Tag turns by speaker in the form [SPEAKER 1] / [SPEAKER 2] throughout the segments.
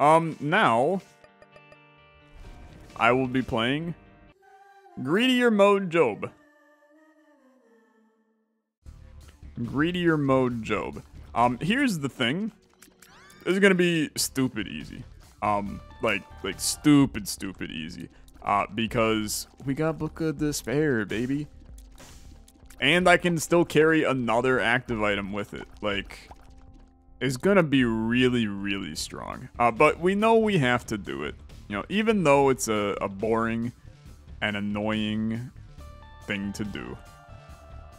[SPEAKER 1] Um, now I will be playing Greedier Mode Job. Greedier Mode Job. Um, here's the thing. This is gonna be stupid easy. Um, like, like stupid, stupid easy. Uh, because we got Book of Despair, baby. And I can still carry another active item with it. Like, it's gonna be really, really strong. Uh, but we know we have to do it. You know, even though it's a, a boring and annoying thing to do,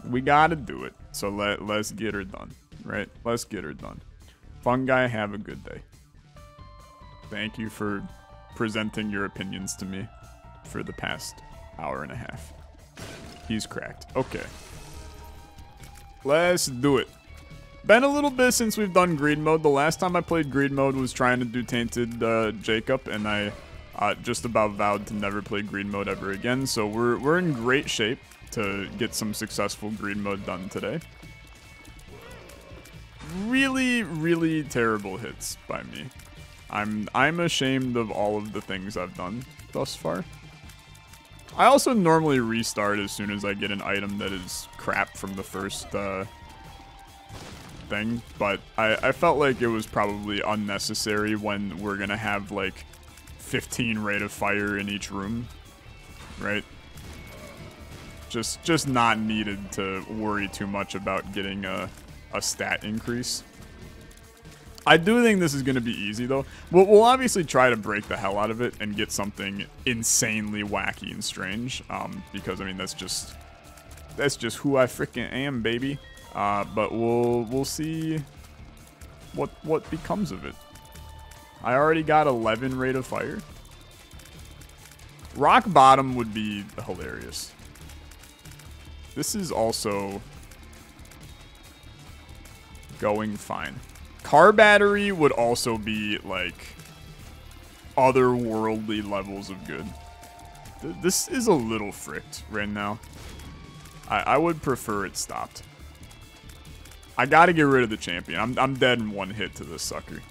[SPEAKER 1] we gotta do it. So let, let's get her done, right? Let's get her done. Fungi, have a good day. Thank you for presenting your opinions to me for the past hour and a half. He's cracked. Okay. Let's do it. Been a little bit since we've done greed mode. The last time I played greed mode was trying to do Tainted uh, Jacob, and I uh, just about vowed to never play greed mode ever again. So we're, we're in great shape to get some successful greed mode done today. Really, really terrible hits by me. I'm I'm ashamed of all of the things I've done thus far. I also normally restart as soon as I get an item that is crap from the first uh, thing, but I, I felt like it was probably unnecessary when we're gonna have like 15 rate of fire in each room, right? Just just not needed to worry too much about getting a, a stat increase. I do think this is going to be easy, though. We'll, we'll, obviously try to break the hell out of it and get something insanely wacky and strange, um, because, I mean, that's just... That's just who I freaking am, baby. Uh, but we'll we'll see what what becomes of it. I already got 11 rate of fire. Rock bottom would be hilarious. This is also going fine. Car battery would also be like otherworldly levels of good. Th this is a little fricked right now. I, I would prefer it stopped. I gotta get rid of the champion. I'm, I'm dead in one hit to this sucker.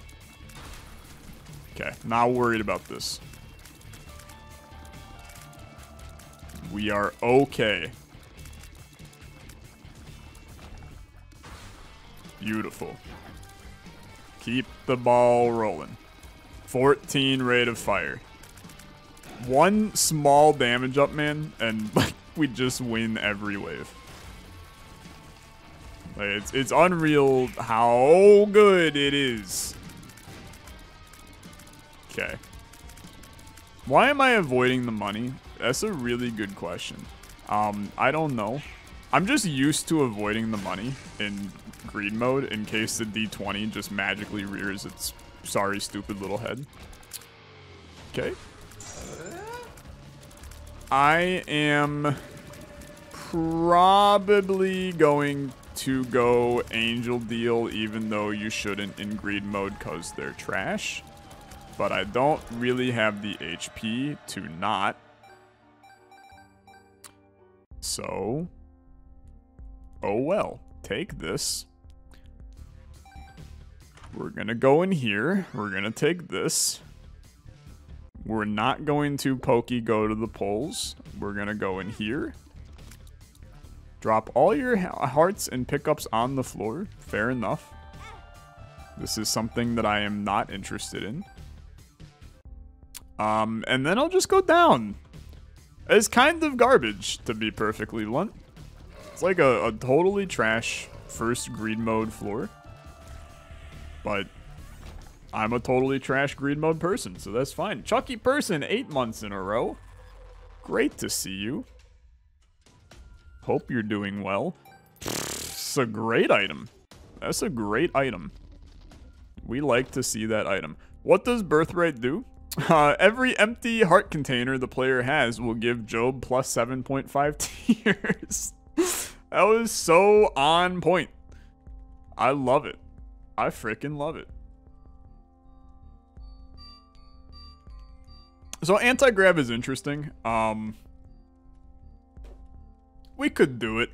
[SPEAKER 1] Okay, not worried about this. We are okay. Beautiful. Keep the ball rolling. 14 rate of fire. One small damage up, man, and like we just win every wave. Like, it's it's unreal how good it is. Okay. Why am I avoiding the money? That's a really good question. Um, I don't know. I'm just used to avoiding the money in greed mode in case the D20 just magically rears its sorry, stupid little head. Okay. I am probably going to go Angel Deal even though you shouldn't in greed mode because they're trash. But I don't really have the HP to not. So, Oh well, take this. We're gonna go in here. We're gonna take this. We're not going to pokey go to the poles. We're gonna go in here. Drop all your hearts and pickups on the floor. Fair enough. This is something that I am not interested in. Um, and then I'll just go down. It's kind of garbage, to be perfectly blunt. It's like a, a totally trash first greed mode floor. But I'm a totally trash greed mode person, so that's fine. Chucky Person, eight months in a row. Great to see you. Hope you're doing well. It's a great item. That's a great item. We like to see that item. What does Birthright do? Uh, every empty heart container the player has will give Job plus 7.5 tears. That was so on point. I love it. I freaking love it. So anti-grav is interesting. Um, we could do it.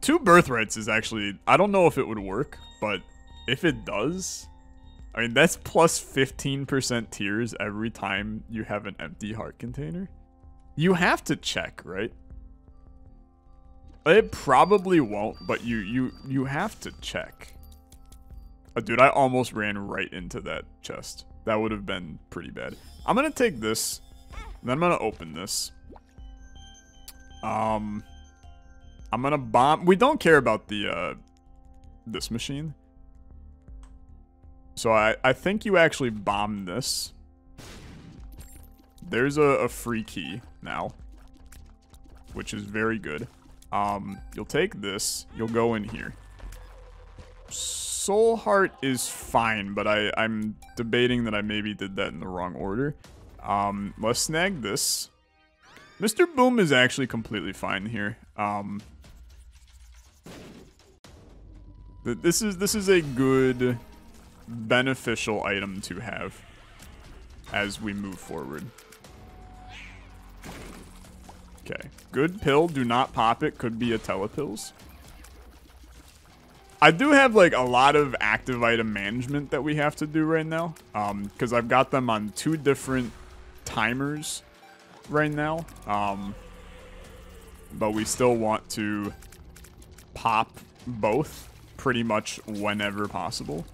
[SPEAKER 1] Two birthrights is actually, I don't know if it would work, but if it does, I mean, that's plus 15% tears every time you have an empty heart container. You have to check, right? It probably won't, but you you you have to check. Oh, dude, I almost ran right into that chest. That would have been pretty bad. I'm gonna take this, then I'm gonna open this. Um, I'm gonna bomb. We don't care about the uh, this machine. So I I think you actually bomb this. There's a, a free key now, which is very good. Um, you'll take this, you'll go in here. Soul Heart is fine, but I, I'm debating that I maybe did that in the wrong order. Um, let's snag this. Mr. Boom is actually completely fine here. Um, this is this is a good, beneficial item to have as we move forward. Okay. Good pill. Do not pop it. Could be a telepills. I do have like a lot of active item management that we have to do right now. Um, because I've got them on two different timers right now. Um, but we still want to pop both pretty much whenever possible.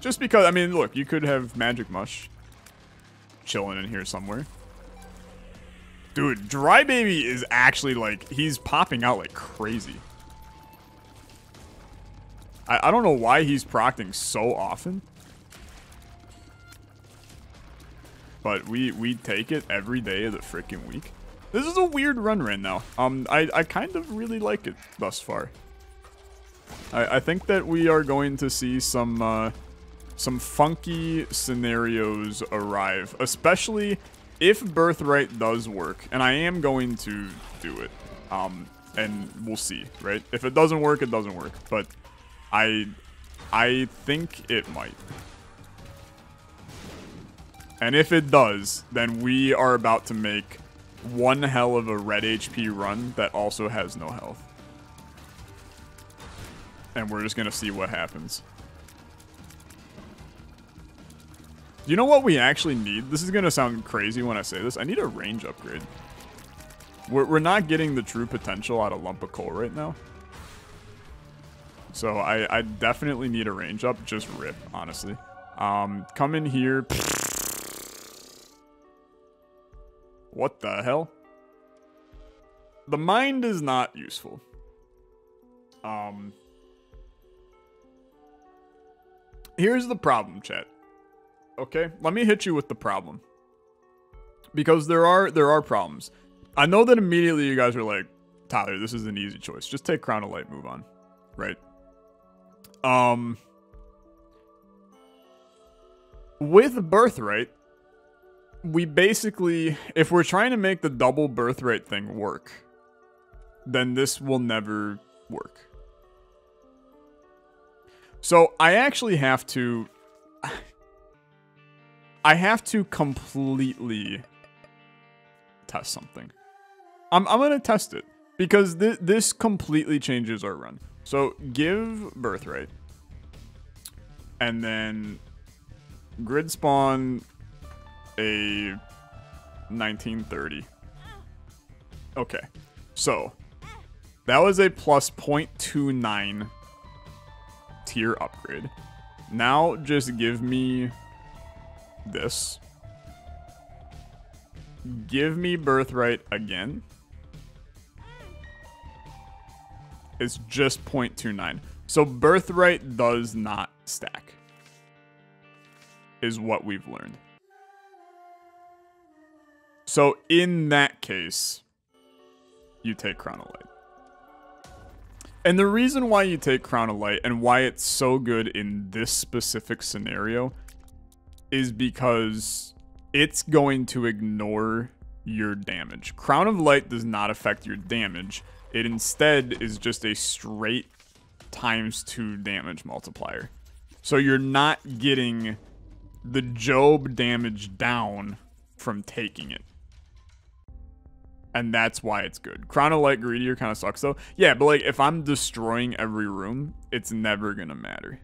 [SPEAKER 1] Just because, I mean, look, you could have Magic Mush chilling in here somewhere. Dude, Dry Baby is actually, like, he's popping out like crazy. I, I don't know why he's procting so often. But we, we take it every day of the freaking week. This is a weird run right now. Um, I, I kind of really like it thus far. I, I think that we are going to see some, uh, some funky scenarios arrive, especially if Birthright does work, and I am going to do it. Um, and we'll see, right? If it doesn't work, it doesn't work, but I, I think it might. And if it does, then we are about to make one hell of a red HP run that also has no health. And we're just going to see what happens. You know what we actually need? This is going to sound crazy when I say this. I need a range upgrade. We're, we're not getting the true potential out of Lump of Coal right now. So I, I definitely need a range up. Just rip, honestly. Um, come in here. What the hell? The mind is not useful. Um... Here's the problem, chat. Okay, let me hit you with the problem. Because there are there are problems. I know that immediately you guys are like, Tyler, this is an easy choice. Just take Crown of Light, move on. Right? Um with Birthright, we basically if we're trying to make the double birthright thing work, then this will never work. So I actually have to I have to completely test something. I'm, I'm going to test it because th this completely changes our run. So give Birthright and then grid spawn a 1930. Okay, so that was a plus 0.29 tear upgrade. Now just give me this. Give me Birthright again. It's just 0.29. So Birthright does not stack. Is what we've learned. So in that case, you take Crown of Light. And the reason why you take Crown of Light and why it's so good in this specific scenario is because it's going to ignore your damage. Crown of Light does not affect your damage. It instead is just a straight times 2 damage multiplier. So you're not getting the Job damage down from taking it. And that's why it's good. Crown of Light Greedier kind of sucks though. Yeah, but like if I'm destroying every room, it's never gonna matter.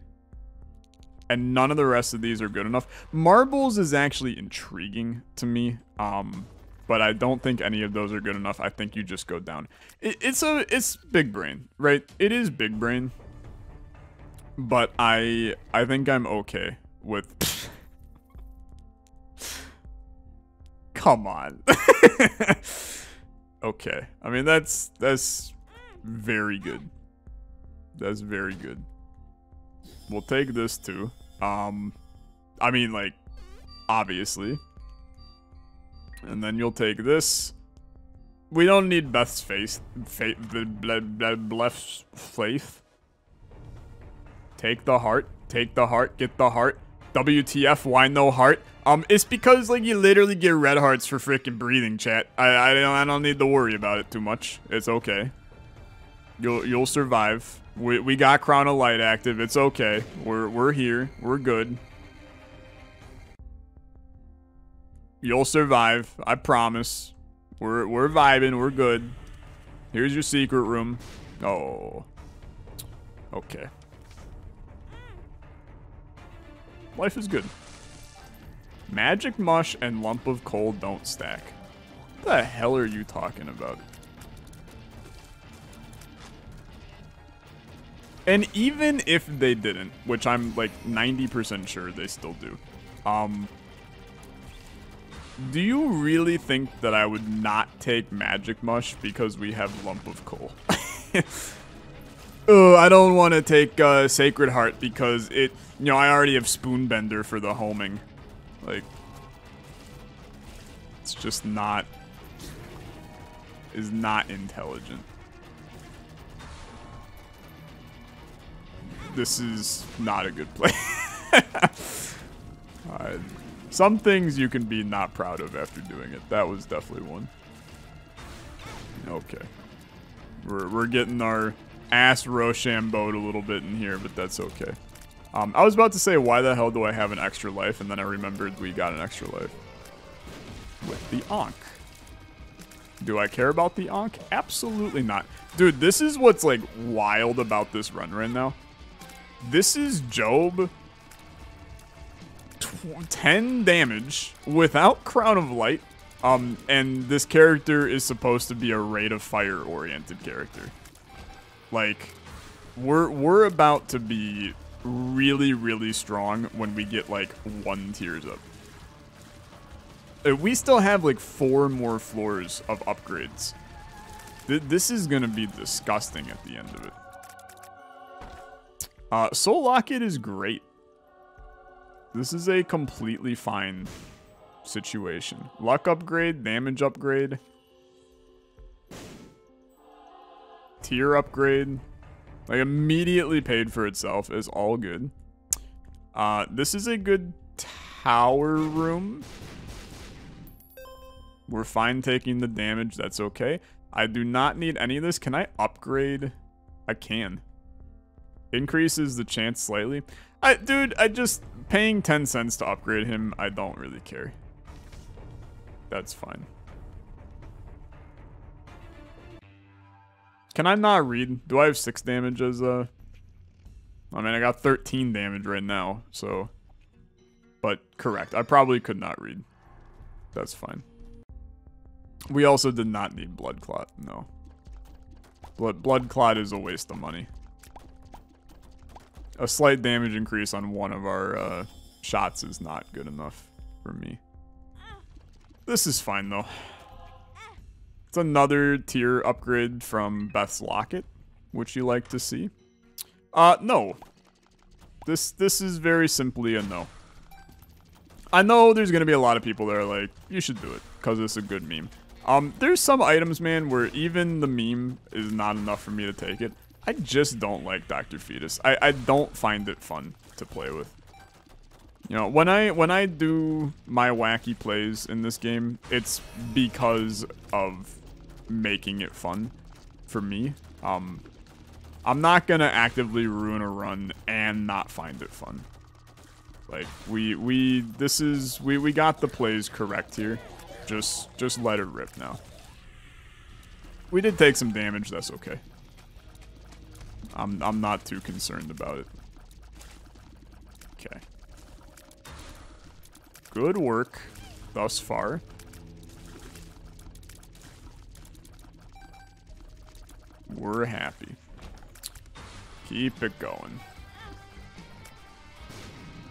[SPEAKER 1] And none of the rest of these are good enough. Marbles is actually intriguing to me. Um, but I don't think any of those are good enough. I think you just go down. It, it's a it's big brain, right? It is big brain. But I I think I'm okay with Come on. okay. I mean that's that's very good. That's very good. We'll take this too. Um I mean like obviously. And then you'll take this. We don't need Beth's face. The Beth's faith. Take the heart. Take the heart. Get the heart. WTF? Why no heart? Um, it's because like you literally get red hearts for freaking breathing, chat. I I don't I don't need to worry about it too much. It's okay. You'll you'll survive. We we got Crown of Light active. It's okay. We're we're here. We're good. You'll survive. I promise. We're we're vibing. We're good. Here's your secret room. Oh. Okay. Life is good. Magic Mush and Lump of Coal don't stack. What the hell are you talking about? And even if they didn't, which I'm like 90% sure they still do, um, do you really think that I would not take Magic Mush because we have Lump of Coal? oh, I don't want to take uh, Sacred Heart because it, you know, I already have Spoonbender for the homing. Like, it's just not, is not intelligent. This is not a good play. uh, some things you can be not proud of after doing it. That was definitely one. Okay. We're, we're getting our ass Rochambeau a little bit in here, but that's okay. Um, I was about to say, why the hell do I have an extra life? And then I remembered we got an extra life. With the Ankh. Do I care about the Ankh? Absolutely not. Dude, this is what's, like, wild about this run right now. This is Job 10 damage without Crown of Light. Um, and this character is supposed to be a Rate of Fire oriented character. Like, we're, we're about to be really, really strong when we get like one tears up. Uh, we still have like four more floors of upgrades. Th this is going to be disgusting at the end of it. Uh, Soul Locket is great. This is a completely fine situation. Luck upgrade, damage upgrade. Tear upgrade. Like, immediately paid for itself is all good. Uh, this is a good tower room. We're fine taking the damage. That's okay. I do not need any of this. Can I upgrade? I can. Increases the chance slightly. I, dude, I just paying 10 cents to upgrade him, I don't really care. That's fine. Can I not read? Do I have 6 damage as, uh... I mean, I got 13 damage right now, so... But, correct. I probably could not read. That's fine. We also did not need Blood Clot, no. Blood, blood Clot is a waste of money a slight damage increase on one of our uh, shots is not good enough for me. This is fine, though. Another tear upgrade from Beth's Locket, which you like to see. Uh, no. This, this is very simply a no. I know there's going to be a lot of people that are like, you should do it, because it's a good meme. Um, there's some items, man, where even the meme is not enough for me to take it. I just don't like Dr. Fetus. I, I don't find it fun to play with. You know, when I when I do my wacky plays in this game, it's because of making it fun for me. Um, I'm not gonna actively ruin a run and not find it fun. Like we we this is we we got the plays correct here. Just just let it rip now. We did take some damage, that's okay. I'm, I'm not too concerned about it. Okay. Good work thus far. We're happy. Keep it going.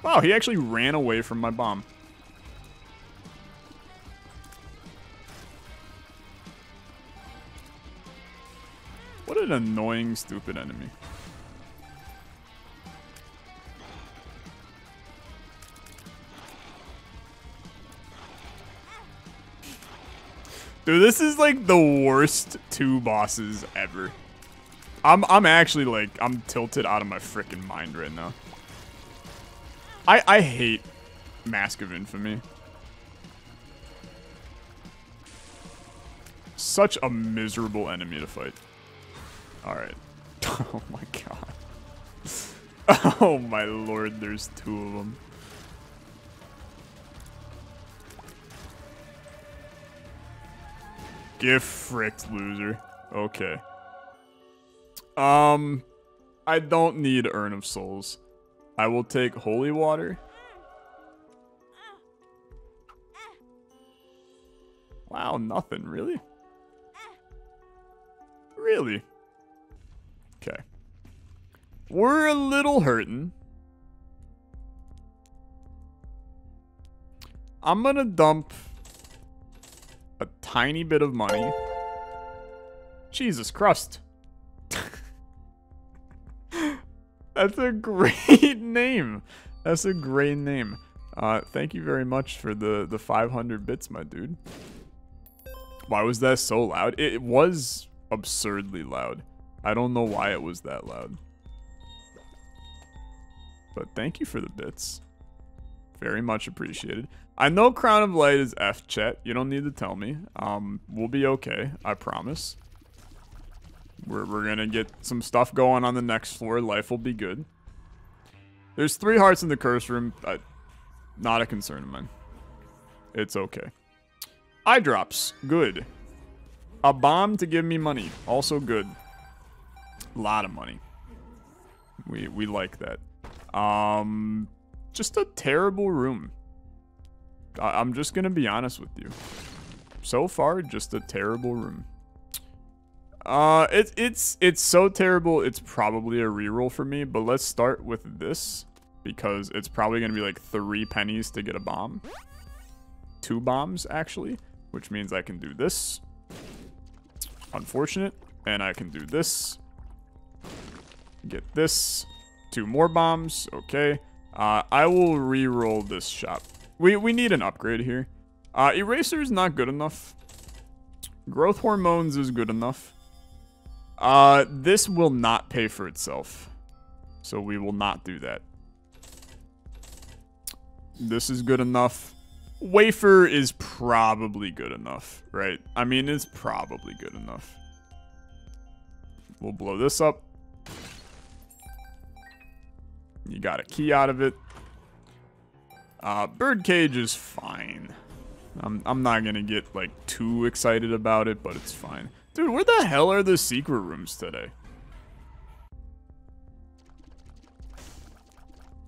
[SPEAKER 1] Wow, he actually ran away from my bomb. What an annoying, stupid enemy. Dude, this is like the worst two bosses ever. I'm I'm actually like I'm tilted out of my freaking mind right now. I I hate Mask of Infamy. Such a miserable enemy to fight. Alright. Oh my god. Oh my lord, there's two of them. Give fricked, loser. Okay. Um, I don't need Urn of Souls. I will take Holy Water. Wow, nothing, really? Really? Okay. We're a little hurting. I'm gonna dump a tiny bit of money. Jesus Christ. That's a great name. That's a great name. Uh, thank you very much for the, the 500 bits, my dude. Why was that so loud? It, it was absurdly loud. I don't know why it was that loud. But thank you for the bits. Very much appreciated. I know Crown of Light is F chat. You don't need to tell me. Um, we'll be okay. I promise. We're, we're gonna get some stuff going on the next floor. Life will be good. There's three hearts in the curse room. Not a concern of mine. It's okay. Eye drops. Good. A bomb to give me money. Also good. A lot of money. We, we like that. Um, just a terrible room. I I'm just gonna be honest with you. So far, just a terrible room. Uh, it's it's it's so terrible. It's probably a reroll for me. But let's start with this because it's probably gonna be like three pennies to get a bomb. Two bombs actually, which means I can do this. Unfortunate, and I can do this. Get this. Two more bombs. Okay. Uh, I will re-roll this shop. We, we need an upgrade here. Uh, Eraser is not good enough. Growth Hormones is good enough. Uh, this will not pay for itself. So we will not do that. This is good enough. Wafer is probably good enough, right? I mean, it's probably good enough. We'll blow this up. You got a key out of it. Uh, Birdcage is fine. I'm, I'm not gonna get, like, too excited about it, but it's fine. Dude, where the hell are the secret rooms today?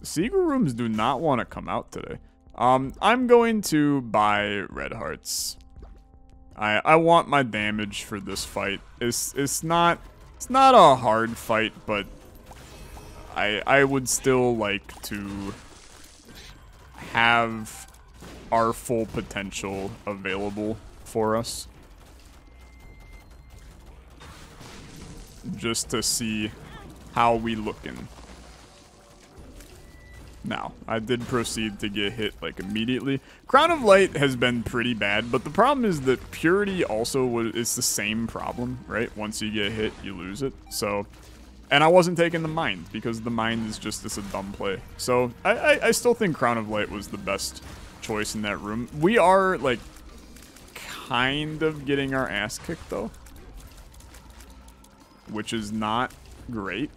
[SPEAKER 1] Secret rooms do not want to come out today. Um, I'm going to buy red hearts. I I want my damage for this fight. It's it's not it's not a hard fight, but I I would still like to have our full potential available for us. Just to see how we looking. Now, I did proceed to get hit, like, immediately. Crown of Light has been pretty bad, but the problem is that Purity also was, is the same problem, right? Once you get hit, you lose it. So, and I wasn't taking the Mind, because the Mind is just this a dumb play. So, I, I, I still think Crown of Light was the best choice in that room. We are, like, kind of getting our ass kicked, though. Which is not great.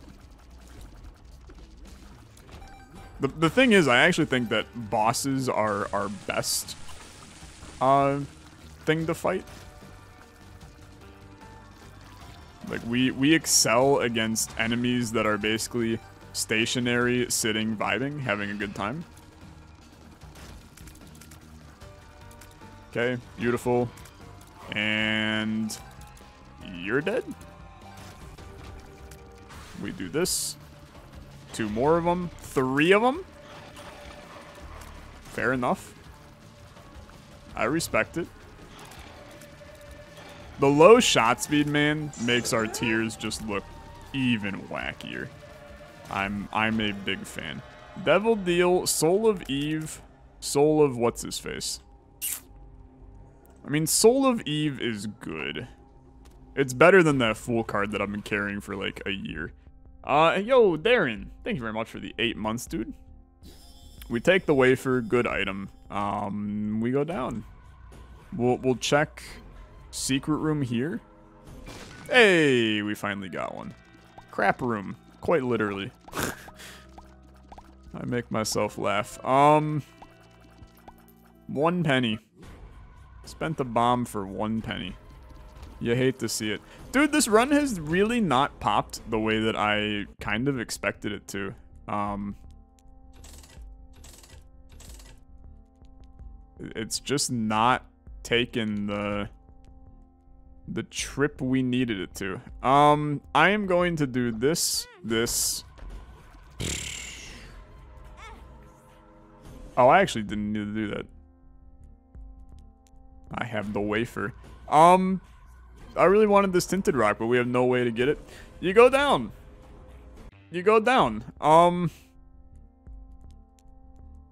[SPEAKER 1] The, the thing is, I actually think that bosses are our best uh, thing to fight. Like, we, we excel against enemies that are basically stationary, sitting, vibing, having a good time. Okay, beautiful. And you're dead. We do this. Two more of them. Three of them. Fair enough. I respect it. The low shot speed, man, makes our tears just look even wackier. I'm I'm a big fan. Devil Deal, Soul of Eve, Soul of what's his face. I mean, Soul of Eve is good. It's better than that Fool card that I've been carrying for like a year. Uh, yo, Darren, thank you very much for the eight months, dude. We take the wafer, good item. Um, we go down. We'll, we'll check secret room here. Hey, we finally got one. Crap room, quite literally. I make myself laugh. Um, one penny. Spent the bomb for one penny. You hate to see it. Dude, this run has really not popped the way that I kind of expected it to. Um, it's just not taken the the trip we needed it to. Um, I am going to do this, this. Oh, I actually didn't need to do that. I have the wafer. Um, I really wanted this tinted rock, but we have no way to get it. You go down. You go down. Um,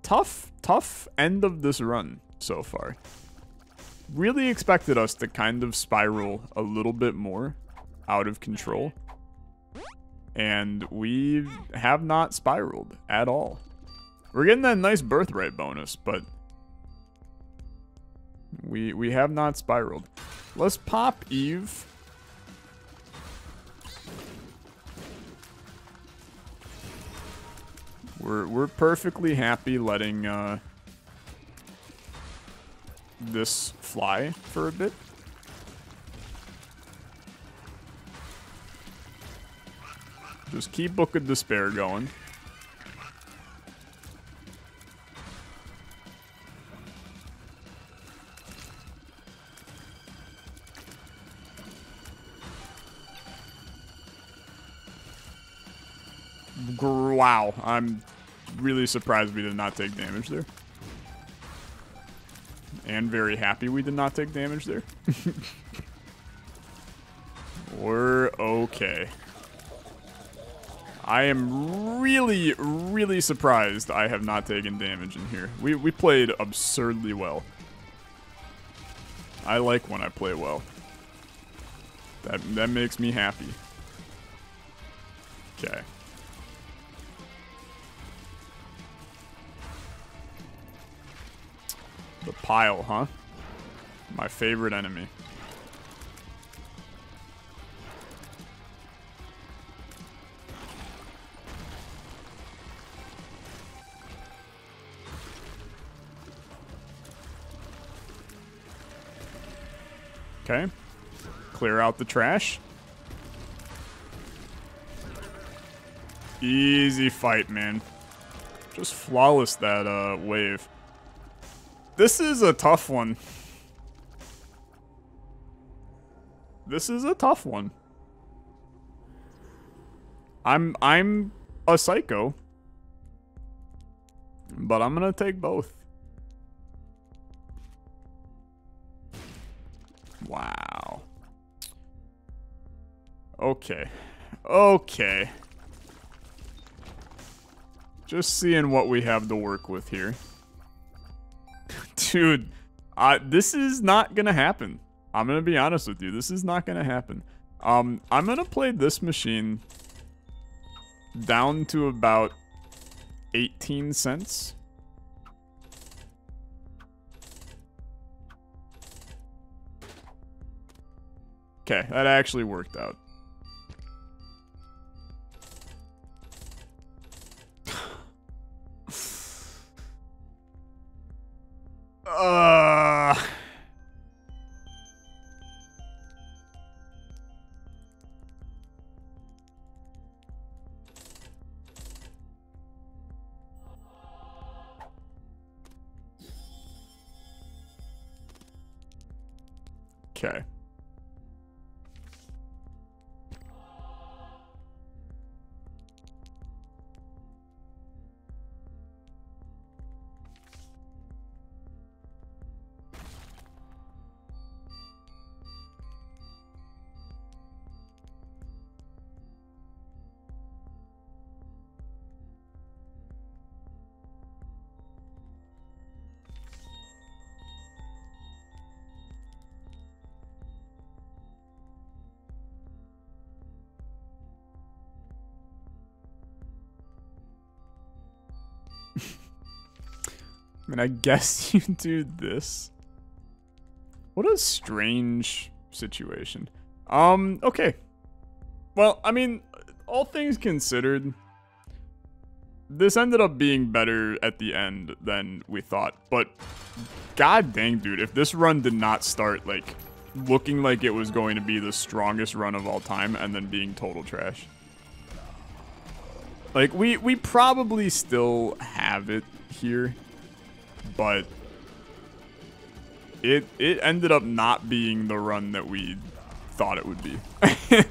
[SPEAKER 1] tough, tough end of this run so far. Really expected us to kind of spiral a little bit more out of control. And we have not spiraled at all. We're getting that nice birthright bonus, but we we have not spiraled. Let's pop Eve. We're we're perfectly happy letting uh, this fly for a bit. Just keep Book of Despair going. Wow, I'm really surprised we did not take damage there. And very happy we did not take damage there. We're okay. I am really, really surprised I have not taken damage in here. We, we played absurdly well. I like when I play well. That, that makes me happy. Okay. The pile, huh? My favorite enemy. Okay. Clear out the trash. Easy fight, man. Just flawless that uh, wave. This is a tough one. This is a tough one. I'm I'm a psycho. But I'm gonna take both. Wow. Okay. Okay. Just seeing what we have to work with here. Dude, uh, this is not gonna happen. I'm gonna be honest with you. This is not gonna happen. Um, I'm gonna play this machine down to about 18 cents. Okay, that actually worked out. Uh... Okay. I guess you do this. What a strange situation. Um, okay. Well, I mean, all things considered, this ended up being better at the end than we thought. But, god dang, dude, if this run did not start, like, looking like it was going to be the strongest run of all time and then being total trash. Like, we, we probably still have it here but it it ended up not being the run that we thought it would be. it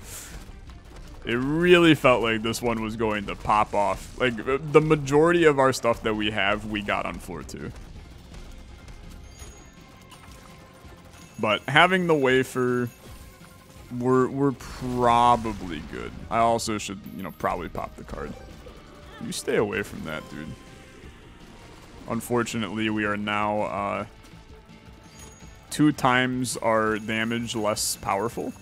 [SPEAKER 1] really felt like this one was going to pop off. Like uh, the majority of our stuff that we have, we got on floor two. But having the wafer, we're we're probably good. I also should, you know, probably pop the card. You stay away from that, dude. Unfortunately, we are now uh, two times our damage less powerful.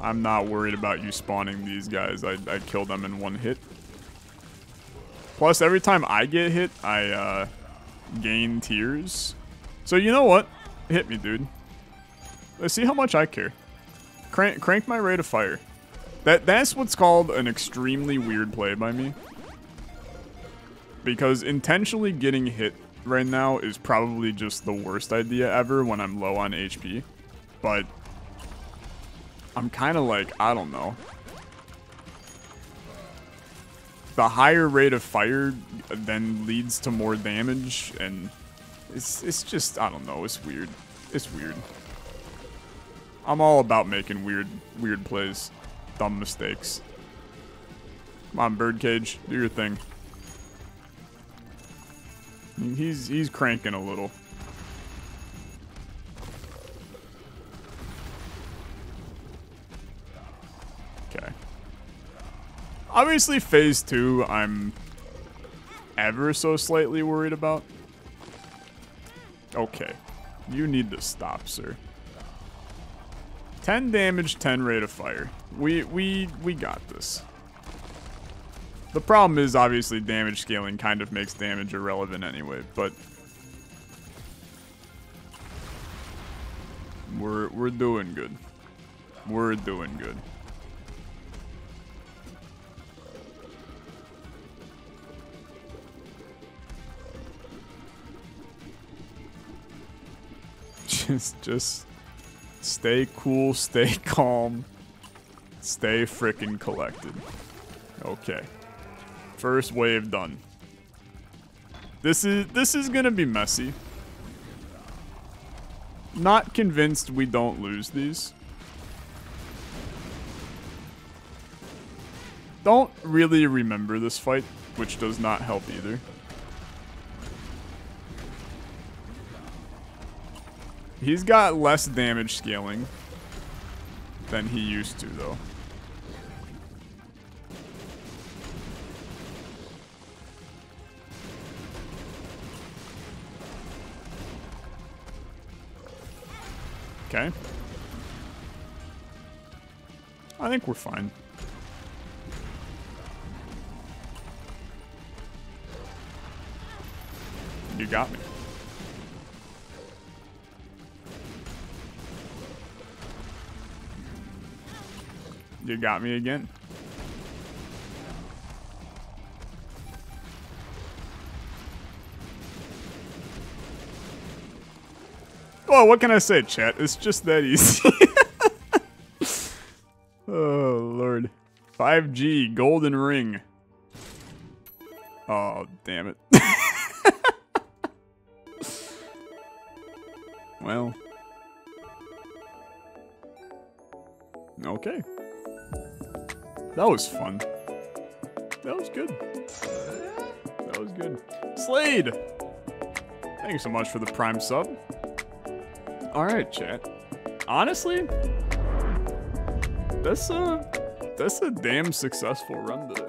[SPEAKER 1] I'm not worried about you spawning these guys. I, I kill them in one hit. Plus, every time I get hit, I uh, gain tears. So you know what? Hit me, dude. Let's see how much I care. Crank, crank my rate of fire. That That's what's called an extremely weird play by me. Because intentionally getting hit right now is probably just the worst idea ever when I'm low on HP. But I'm kind of like, I don't know. The higher rate of fire then leads to more damage, and it's, it's just, I don't know, it's weird. It's weird. I'm all about making weird, weird plays dumb mistakes. Come on, Birdcage, do your thing. He's he's cranking a little. Okay. Obviously, phase two, I'm ever so slightly worried about. Okay. You need to stop, sir. 10 damage, 10 rate of fire. We, we, we got this. The problem is, obviously, damage scaling kind of makes damage irrelevant anyway, but... We're, we're doing good. We're doing good. Just, just Stay cool, stay calm, stay freaking collected. Okay. First wave done. This is this is gonna be messy. Not convinced we don't lose these. Don't really remember this fight, which does not help either. He's got less damage scaling than he used to, though. Okay. I think we're fine. You got me. You got me again. Well, what can I say, chat? It's just that easy. oh, Lord. 5G, golden ring. Oh, damn it. Well. Okay. That was fun. That was good. That was good. Slade! Thanks so much for the prime sub. Alright, chat. Honestly, that's a, uh, that's a damn successful run today.